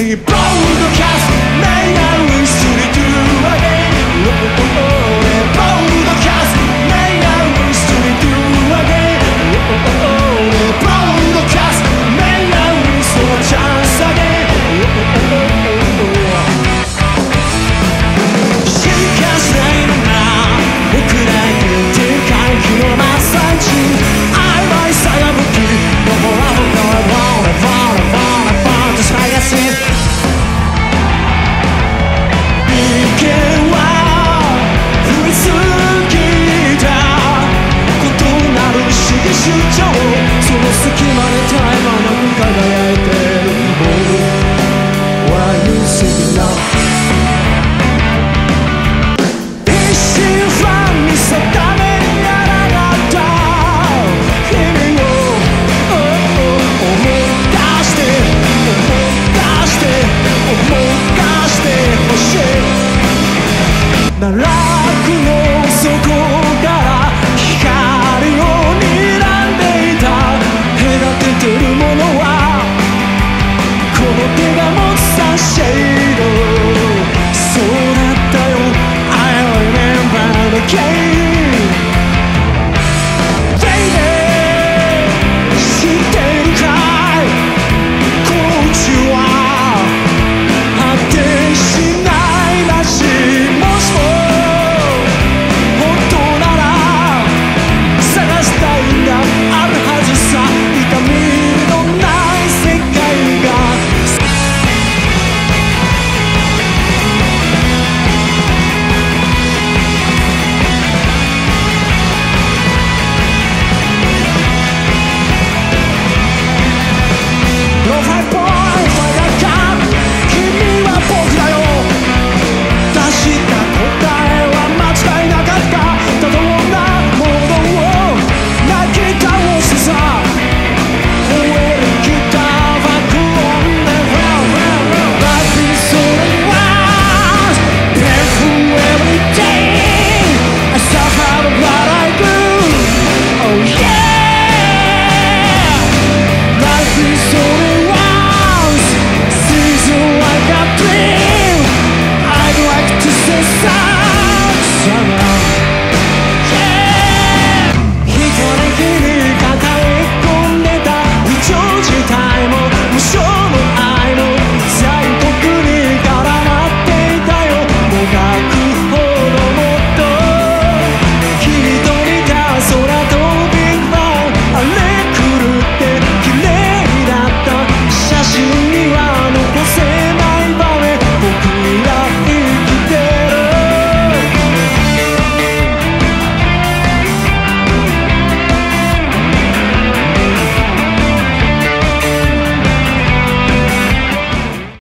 Blow the cast, may I wish to do again? Change.